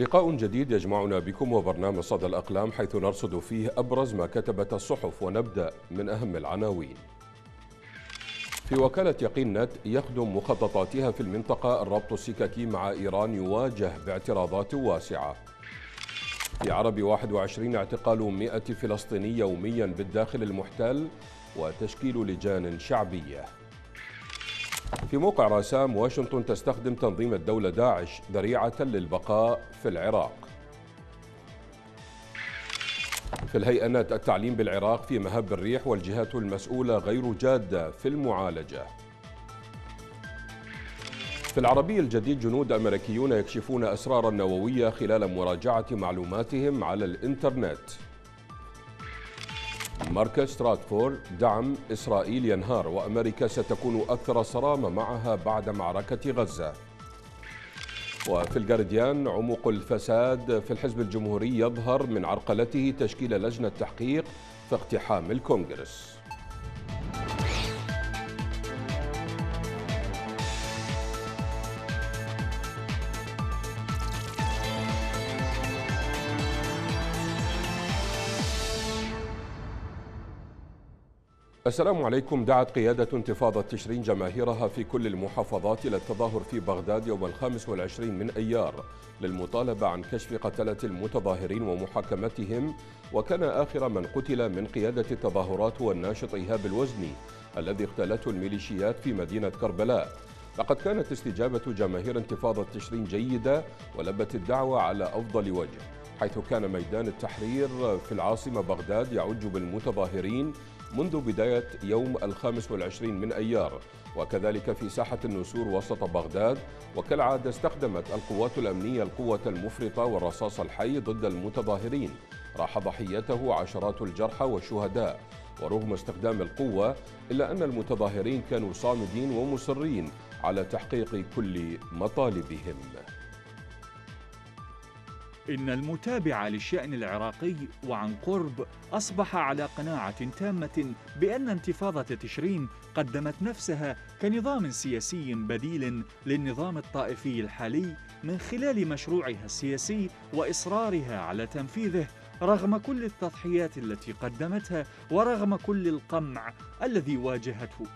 لقاء جديد يجمعنا بكم وبرنامج صدى الأقلام حيث نرصد فيه أبرز ما كتبت الصحف ونبدأ من أهم العناوين. في وكالة يقين نت يخدم مخططاتها في المنطقة الربط السككي مع إيران يواجه باعتراضات واسعة. في عرب 21 اعتقال 100 فلسطيني يوميا بالداخل المحتل وتشكيل لجان شعبية. في موقع راسام واشنطن تستخدم تنظيم الدولة داعش ذريعة للبقاء في العراق. في الهيئنات التعليم بالعراق في مهب الريح والجهات المسؤولة غير جادة في المعالجة. في العربي الجديد جنود أمريكيون يكشفون أسرارا نووية خلال مراجعة معلوماتهم على الإنترنت. مركز ستراتفورد دعم إسرائيل ينهار وأمريكا ستكون أكثر صرامة معها بعد معركة غزة. وفي الجارديان عمق الفساد في الحزب الجمهوري يظهر من عرقلته تشكيل لجنة تحقيق في اقتحام الكونغرس. السلام عليكم. دعت قيادة انتفاضة تشرين جماهيرها في كل المحافظات إلى التظاهر في بغداد يوم الخامس والعشرين من أيار للمطالبة عن كشف قتلة المتظاهرين ومحاكمتهم وكان آخر من قتل من قيادة التظاهرات هو الناشط إيهاب الوزني الذي اغتالته الميليشيات في مدينة كربلاء. لقد كانت استجابة جماهير انتفاضة تشرين جيدة ولبت الدعوة على أفضل وجه حيث كان ميدان التحرير في العاصمة بغداد يعج بالمتظاهرين منذ بداية يوم الخامس والعشرين من أيار وكذلك في ساحة النسور وسط بغداد وكالعادة استخدمت القوات الأمنية القوة المفرطة والرصاص الحي ضد المتظاهرين. راح ضحيته عشرات الجرحى والشهداء. ورغم استخدام القوة إلا أن المتظاهرين كانوا صامدين ومصرين على تحقيق كل مطالبهم. إن المتابع للشأن العراقي وعن قرب أصبح على قناعة تامة بأن انتفاضة تشرين قدمت نفسها كنظام سياسي بديل للنظام الطائفي الحالي من خلال مشروعها السياسي وإصرارها على تنفيذه رغم كل التضحيات التي قدمتها ورغم كل القمع الذي واجهته.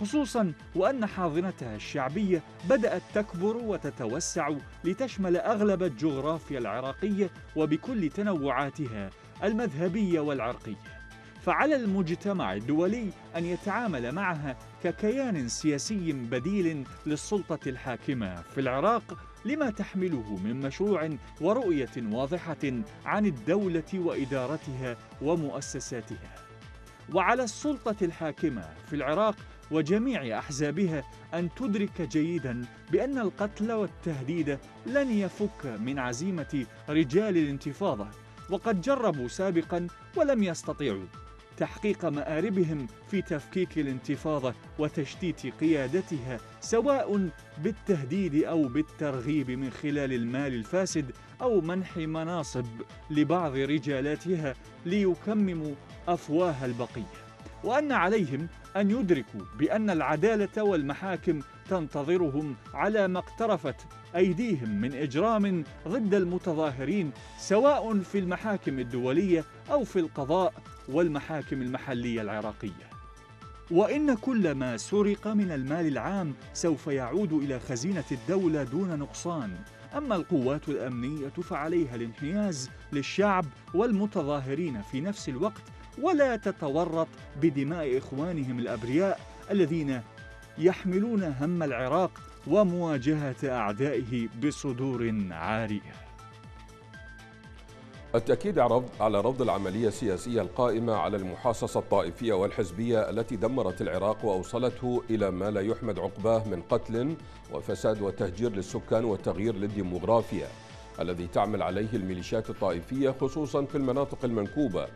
خصوصا وأن حاضنتها الشعبية بدأت تكبر وتتوسع لتشمل أغلب الجغرافيا العراقية وبكل تنوعاتها المذهبية والعرقية. فعلى المجتمع الدولي أن يتعامل معها ككيان سياسي بديل للسلطة الحاكمة في العراق لما تحمله من مشروع ورؤية واضحة عن الدولة وإدارتها ومؤسساتها. وعلى السلطة الحاكمة في العراق وجميع أحزابها أن تدرك جيدا بأن القتل والتهديد لن يفك من عزيمة رجال الانتفاضة وقد جربوا سابقا ولم يستطيعوا. تحقيق مآربهم في تفكيك الانتفاضة وتشتيت قيادتها سواء بالتهديد أو بالترغيب من خلال المال الفاسد أو منح مناصب لبعض رجالاتها ليكمموا أفواه البقية وأن عليهم أن يدركوا بأن العدالة والمحاكم تنتظرهم على ما اقترفت أيديهم من إجرام ضد المتظاهرين سواء في المحاكم الدولية أو في القضاء والمحاكم المحلية العراقية. وإن كل ما سرق من المال العام سوف يعود إلى خزينة الدولة دون نقصان. أما القوات الأمنية فعليها الانحياز للشعب والمتظاهرين في نفس الوقت ولا تتورط بدماء إخوانهم الأبرياء الذين يحملون هم العراق ومواجهة أعدائه بصدور عارية. التأكيد على رفض العملية السياسية القائمة على المحاصصة الطائفية والحزبية التي دمرت العراق وأوصلته إلى ما لا يحمد عقباه من قتل وفساد وتهجير للسكان وتغيير للديموغرافيا الذي تعمل عليه الميليشيات الطائفية خصوصا في المناطق المنكوبة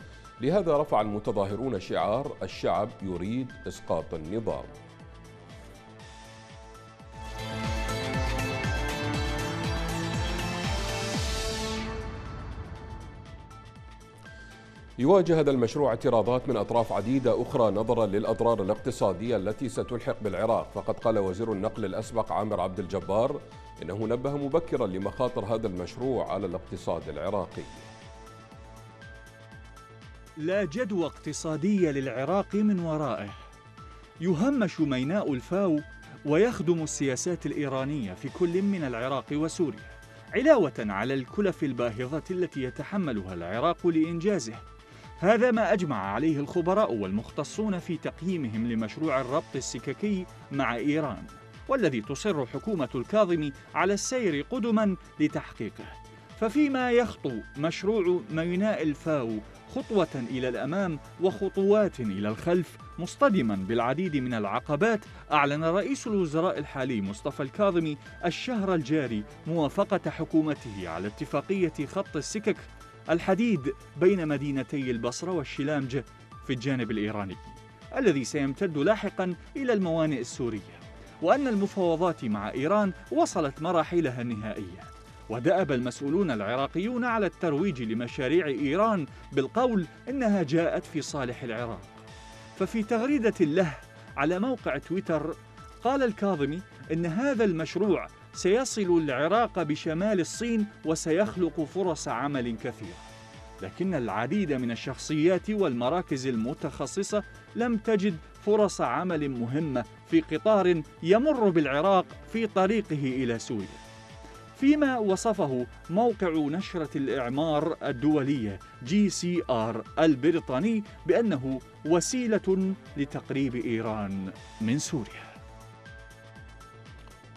لهذا رفع المتظاهرون شعار الشعب يريد إسقاط النظام. يواجه هذا المشروع اعتراضات من أطراف عديدة أخرى نظرا للأضرار الاقتصادية التي ستلحق بالعراق. فقد قال وزير النقل الأسبق عامر عبد الجبار إنه نبه مبكرا لمخاطر هذا المشروع على الاقتصاد العراقي. لا جدوى اقتصادية للعراق من ورائه. يهمش ميناء الفاو ويخدم السياسات الإيرانية في كل من العراق وسوريا علاوة على الكلف الباهظة التي يتحملها العراق لإنجازه. هذا ما أجمع عليه الخبراء والمختصون في تقييمهم لمشروع الربط السككي مع إيران والذي تصر حكومة الكاظم على السير قدما لتحقيقه. ففيما يخطو مشروع ميناء الفاو خطوة إلى الأمام وخطوات إلى الخلف مصطدما بالعديد من العقبات أعلن رئيس الوزراء الحالي مصطفى الكاظمي الشهر الجاري موافقة حكومته على اتفاقية خط السكك الحديد بين مدينتي البصرة والشلامج في الجانب الإيراني الذي سيمتد لاحقا إلى الموانئ السورية وأن المفاوضات مع إيران وصلت مراحلها النهائية. ودأب المسؤولون العراقيون على الترويج لمشاريع إيران بالقول إنها جاءت في صالح العراق. ففي تغريدة له على موقع تويتر قال الكاظمي إن هذا المشروع سيصل العراق بشمال الصين وسيخلق فرص عمل كثيرة. لكن العديد من الشخصيات والمراكز المتخصصة لم تجد فرص عمل مهمة في قطار يمر بالعراق في طريقه إلى سوريا. فيما وصفه موقع نشرة الإعمار الدولية GCR البريطاني بأنه وسيلة لتقريب إيران من سوريا.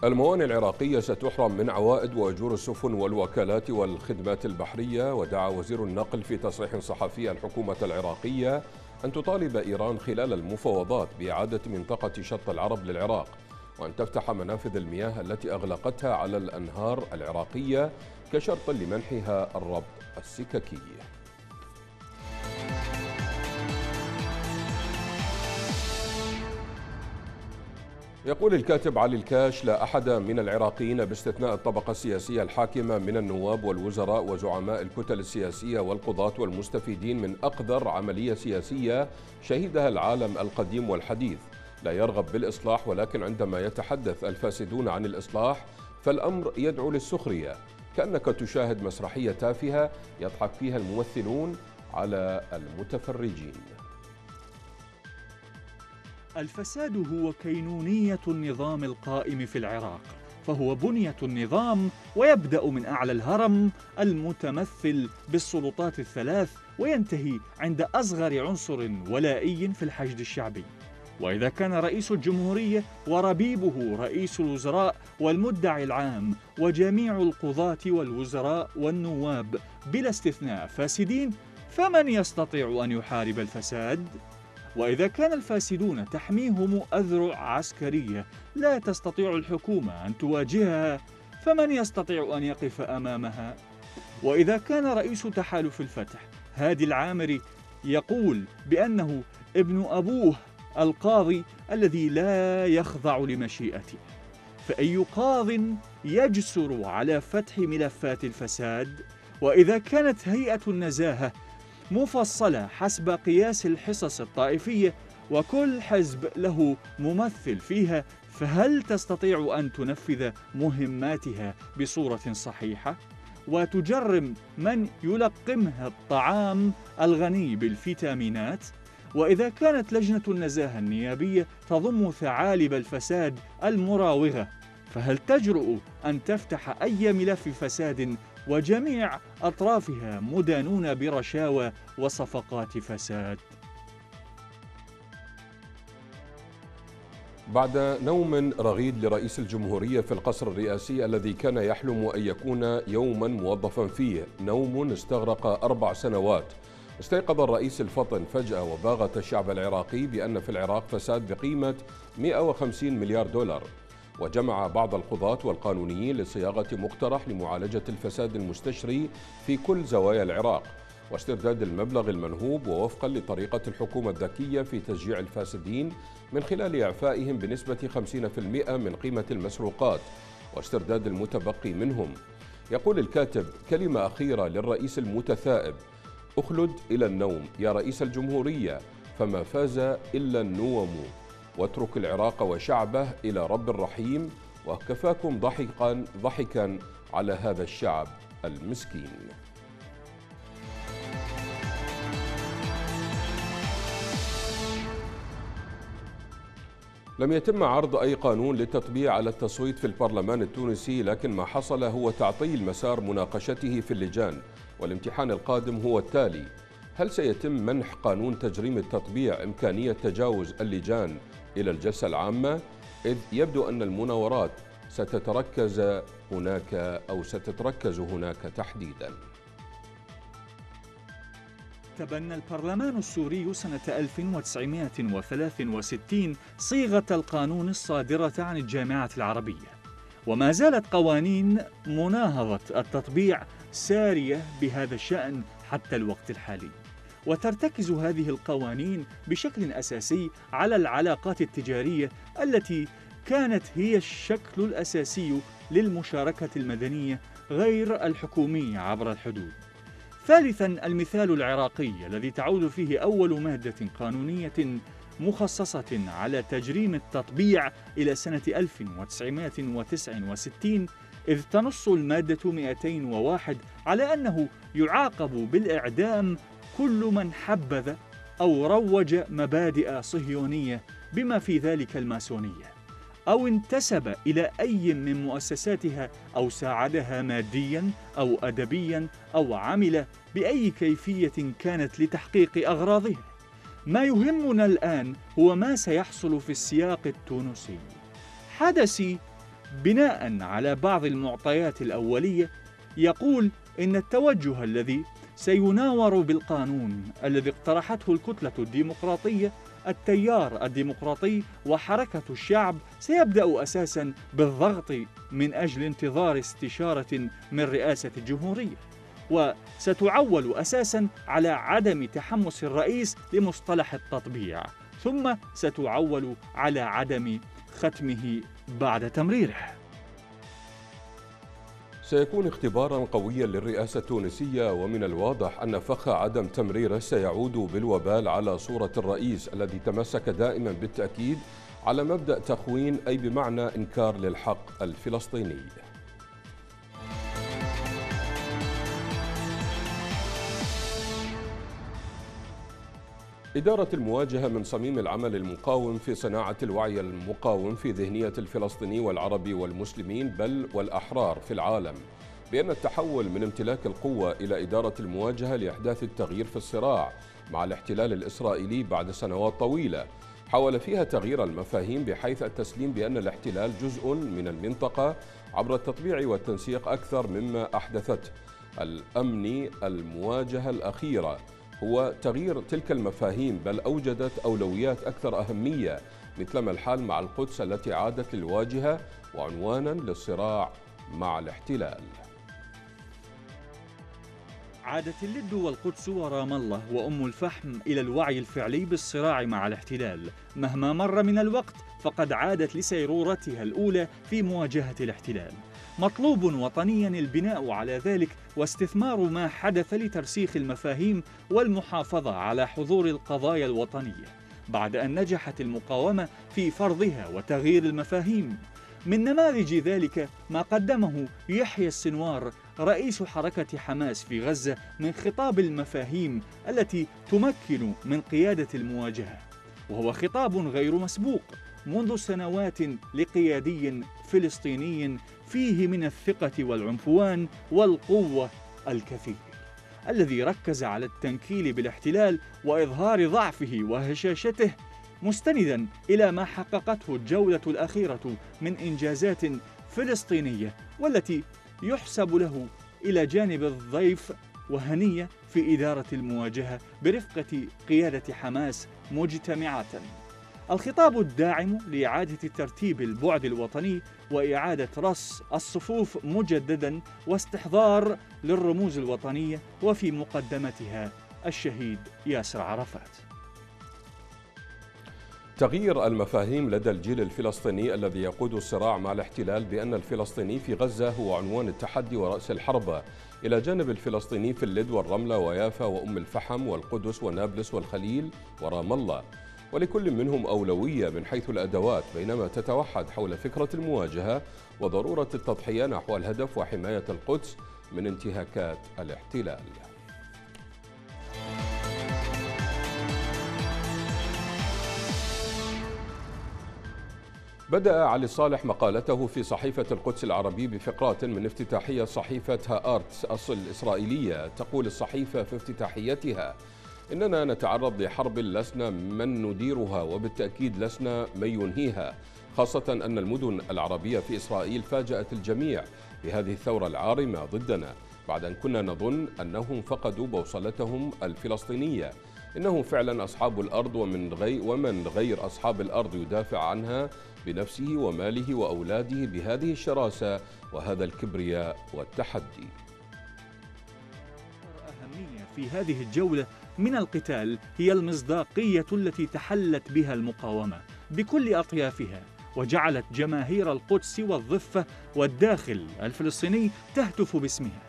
الموانئ العراقية ستحرم من عوائد وأجور السفن والوكالات والخدمات البحرية ودعا وزير النقل في تصريح صحفي الحكومة العراقية أن تطالب إيران خلال المفاوضات بإعادة منطقة شط العرب للعراق. وأن تفتح منافذ المياه التي أغلقتها على الأنهار العراقية كشرط لمنحها الربط السككي. يقول الكاتب علي الكاش لا أحد من العراقيين باستثناء الطبقة السياسية الحاكمة من النواب والوزراء وزعماء الكتل السياسية والقضاة والمستفيدين من أقذر عملية سياسية شهدها العالم القديم والحديث. لا يرغب بالإصلاح ولكن عندما يتحدث الفاسدون عن الإصلاح فالأمر يدعو للسخرية كأنك تشاهد مسرحية تافهة يضحك فيها الممثلون على المتفرجين. الفساد هو كينونية النظام القائم في العراق فهو بنية النظام ويبدأ من أعلى الهرم المتمثل بالسلطات الثلاث وينتهي عند أصغر عنصر ولائي في الحشد الشعبي. وإذا كان رئيس الجمهورية وربيبه رئيس الوزراء والمدعي العام وجميع القضاة والوزراء والنواب بلا استثناء فاسدين فمن يستطيع أن يحارب الفساد؟ وإذا كان الفاسدون تحميهم أذرع عسكرية لا تستطيع الحكومة أن تواجهها فمن يستطيع أن يقف أمامها؟ وإذا كان رئيس تحالف الفتح هادي العامري يقول بأنه ابن أبوه القاضي الذي لا يخضع لمشيئته فأي قاض يجسر على فتح ملفات الفساد وإذا كانت هيئة النزاهة مفصلة حسب قياس الحصص الطائفية وكل حزب له ممثل فيها فهل تستطيع أن تنفذ مهماتها بصورة صحيحة؟ وتجرم من يلقمها الطعام الغني بالفيتامينات وإذا كانت لجنة النزاهة النيابية تضم ثعالب الفساد المراوغة فهل تجرؤ أن تفتح أي ملف فساد وجميع أطرافها مدانون برشاوى وصفقات فساد؟ بعد نوم رغيد لرئيس الجمهورية في القصر الرئاسي الذي كان يحلم أن يكون يوما موظفا فيه نوم استغرق أربع سنوات استيقظ الرئيس الفطن فجأة وباغت الشعب العراقي بأن في العراق فساد بقيمة 150 مليار دولار. وجمع بعض القضاة والقانونيين لصياغة مقترح لمعالجة الفساد المستشري في كل زوايا العراق واسترداد المبلغ المنهوب ووفقا لطريقة الحكومة الذكية في تشجيع الفاسدين من خلال إعفائهم بنسبة 50% من قيمة المسروقات واسترداد المتبقي منهم. يقول الكاتب كلمة أخيرة للرئيس المتثائب أخلد إلى النوم يا رئيس الجمهورية فما فاز إلا النوم. واترك العراق وشعبه إلى رب الرحيم وكفاكم ضحكا ضحكا على هذا الشعب المسكين. لم يتم عرض أي قانون للتطبيع على التصويت في البرلمان التونسي لكن ما حصل هو تعطيل مسار مناقشته في اللجان. والامتحان القادم هو التالي. هل سيتم منح قانون تجريم التطبيع إمكانية تجاوز اللجان إلى الجلسة العامة؟ إذ يبدو أن المناورات ستتركز هناك أو ستتركز هناك تحديداً. تبنى البرلمان السوري سنة 1963 صيغة القانون الصادرة عن الجامعة العربية. وما زالت قوانين مناهضة التطبيع سارية بهذا الشأن حتى الوقت الحالي. وترتكز هذه القوانين بشكل أساسي على العلاقات التجارية التي كانت هي الشكل الأساسي للمشاركة المدنية غير الحكومية عبر الحدود. ثالثا المثال العراقي الذي تعود فيه أول مادة قانونية مخصصة على تجريم التطبيع إلى سنة 1969 إذ تنص المادة 201 على أنه يعاقب بالإعدام كل من حبذ أو روج مبادئ صهيونية بما في ذلك الماسونية أو انتسب إلى أي من مؤسساتها أو ساعدها ماديا أو أدبيا أو عمل بأي كيفية كانت لتحقيق أغراضها. ما يهمنا الآن هو ما سيحصل في السياق التونسي. حدثي بناء على بعض المعطيات الأولية يقول إن التوجه الذي سيناور بالقانون الذي اقترحته الكتلة الديمقراطية التيار الديمقراطي وحركة الشعب سيبدأ أساسا بالضغط من أجل انتظار استشارة من رئاسة الجمهورية. وستعول أساسا على عدم تحمس الرئيس لمصطلح التطبيع ثم ستعول على عدم ختمه بعد تمريره. سيكون اختبارا قويا للرئاسة التونسية ومن الواضح أن فخ عدم تمريره سيعود بالوبال على صورة الرئيس الذي تمسك دائما بالتأكيد على مبدأ تخوين أي بمعنى إنكار للحق الفلسطيني. إدارة المواجهة من صميم العمل المقاوم في صناعة الوعي المقاوم في ذهنية الفلسطيني والعربي والمسلمين بل والأحرار في العالم بأن التحول من امتلاك القوة إلى إدارة المواجهة لإحداث التغيير في الصراع مع الاحتلال الإسرائيلي بعد سنوات طويلة. حاول فيها تغيير المفاهيم بحيث التسليم بأن الاحتلال جزء من المنطقة عبر التطبيع والتنسيق أكثر مما أحدثته. الأمن المواجهة الأخيرة هو تغيير تلك المفاهيم بل أوجدت أولويات أكثر أهمية مثلما الحال مع القدس التي عادت للواجهة وعنوانا للصراع مع الاحتلال. عادت اللد والقدس ورام الله وأم الفحم إلى الوعي الفعلي بالصراع مع الاحتلال. مهما مر من الوقت فقد عادت لسيرورتها الأولى في مواجهة الاحتلال. مطلوب وطنيا البناء على ذلك واستثمار ما حدث لترسيخ المفاهيم والمحافظة على حضور القضايا الوطنية بعد أن نجحت المقاومة في فرضها وتغيير المفاهيم. من نماذج ذلك ما قدمه يحيى السنوار رئيس حركة حماس في غزة من خطاب المفاهيم التي تمكن من قيادة المواجهة. وهو خطاب غير مسبوق منذ سنوات لقيادي فلسطيني فيه من الثقة والعنفوان والقوة الكثير الذي ركز على التنكيل بالاحتلال وإظهار ضعفه وهشاشته مستندا إلى ما حققته الجولة الأخيرة من إنجازات فلسطينية والتي يحسب له إلى جانب الضيف وهنية في إدارة المواجهة برفقة قيادة حماس مجتمعة. الخطاب الداعم لإعادة ترتيب البعد الوطني وإعادة رص الصفوف مجددا واستحضار للرموز الوطنية وفي مقدمتها الشهيد ياسر عرفات. تغيير المفاهيم لدى الجيل الفلسطيني الذي يقود الصراع مع الاحتلال بأن الفلسطيني في غزة هو عنوان التحدي ورأس الحربة إلى جانب الفلسطيني في اللد والرملة ويافا وأم الفحم والقدس ونابلس والخليل ورام الله. ولكل منهم أولوية من حيث الأدوات بينما تتوحد حول فكرة المواجهة وضرورة التضحية نحو الهدف وحماية القدس من انتهاكات الاحتلال. بدأ علي صالح مقالته في صحيفة القدس العربي بفقرات من افتتاحية صحيفة هارتس أصل إسرائيلية تقول الصحيفة في افتتاحيتها إننا نتعرض لحرب لسنا من نديرها وبالتأكيد لسنا من ينهيها خاصة أن المدن العربية في إسرائيل فاجأت الجميع بهذه الثورة العارمة ضدنا بعد أن كنا نظن أنهم فقدوا بوصلتهم الفلسطينية. إنهم فعلا أصحاب الأرض ومن غير ومن غير أصحاب الأرض يدافع عنها بنفسه وماله وأولاده بهذه الشراسة وهذا الكبرياء والتحدي. أهمية في هذه الجولة من القتال هي المصداقية التي تحلت بها المقاومة بكل أطيافها وجعلت جماهير القدس والضفة والداخل الفلسطيني تهتف باسمها.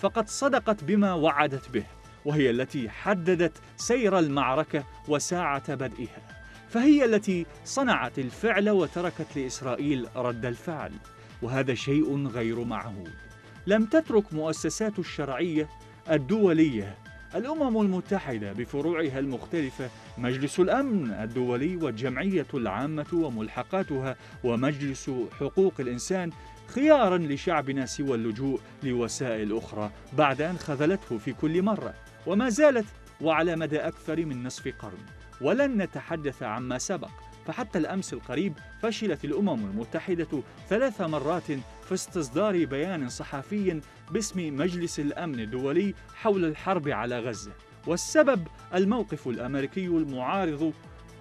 فقد صدقت بما وعدت به وهي التي حددت سير المعركة وساعة بدئها. فهي التي صنعت الفعل وتركت لإسرائيل رد الفعل وهذا شيء غير معهود. لم تترك مؤسسات الشرعية الدولية الأمم المتحدة بفروعها المختلفة مجلس الأمن الدولي والجمعية العامة وملحقاتها ومجلس حقوق الإنسان خيارا لشعبنا سوى اللجوء لوسائل أخرى بعد أن خذلته في كل مرة. وما زالت وعلى مدى أكثر من نصف قرن. ولن نتحدث عما سبق. فحتى الأمس القريب فشلت الأمم المتحدة ثلاث مرات في استصدار بيان صحفي باسم مجلس الأمن الدولي حول الحرب على غزة والسبب الموقف الأمريكي المعارض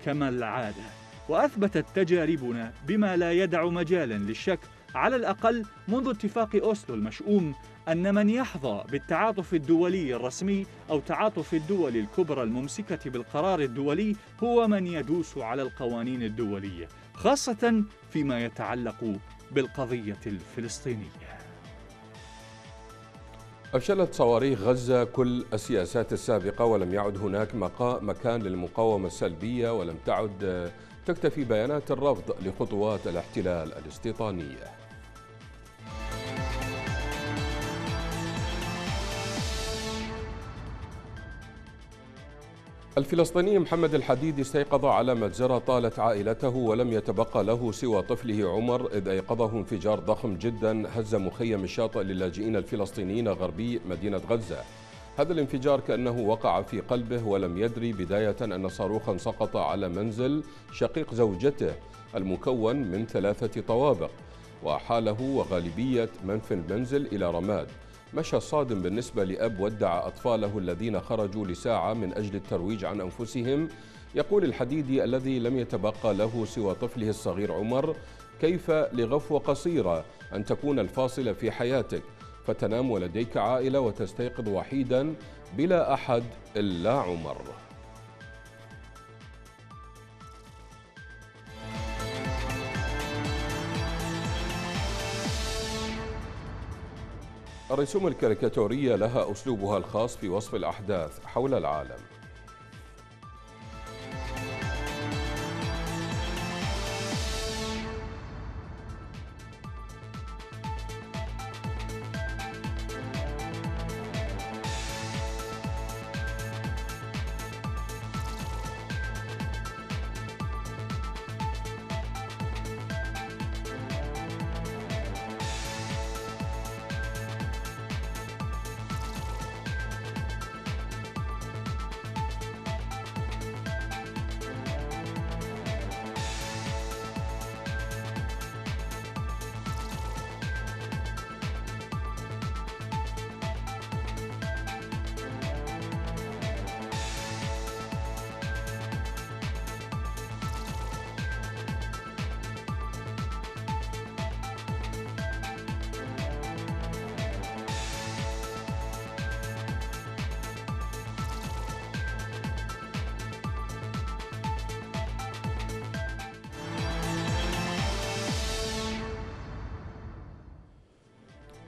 كما العادة. وأثبتت تجاربنا بما لا يدع مجالا للشك على الأقل منذ اتفاق أوسلو المشؤوم أن من يحظى بالتعاطف الدولي الرسمي أو تعاطف الدول الكبرى الممسكة بالقرار الدولي هو من يدوس على القوانين الدولية خاصة فيما يتعلق بالقضية الفلسطينية. أفشلت صواريخ غزة كل السياسات السابقة ولم يعد هناك مكان للمقاومة السلبية ولم تعد تكتفي بيانات الرفض لخطوات الاحتلال الاستيطانية. الفلسطيني محمد الحديد استيقظ على مجزرة طالت عائلته ولم يتبقى له سوى طفله عمر إذ أيقظه انفجار ضخم جدا هز مخيم الشاطئ للاجئين الفلسطينيين غربي مدينة غزة. هذا الانفجار كأنه وقع في قلبه ولم يدري بداية أن صاروخا سقط على منزل شقيق زوجته المكون من ثلاثة طوابق وحاله وغالبية من في المنزل إلى رماد. مشى صادم بالنسبة لأب ودع أطفاله الذين خرجوا لساعة من أجل الترويج عن أنفسهم. يقول الحديدي الذي لم يتبقى له سوى طفله الصغير عمر كيف لغفوة قصيرة أن تكون الفاصلة في حياتك؟ فتنام ولديك عائلة وتستيقظ وحيدا بلا أحد إلا عمر. الرسوم الكاريكاتورية لها أسلوبها الخاص في وصف الأحداث حول العالم.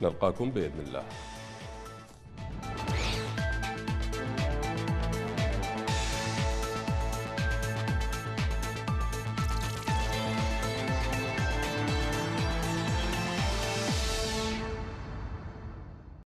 نلقاكم بإذن الله.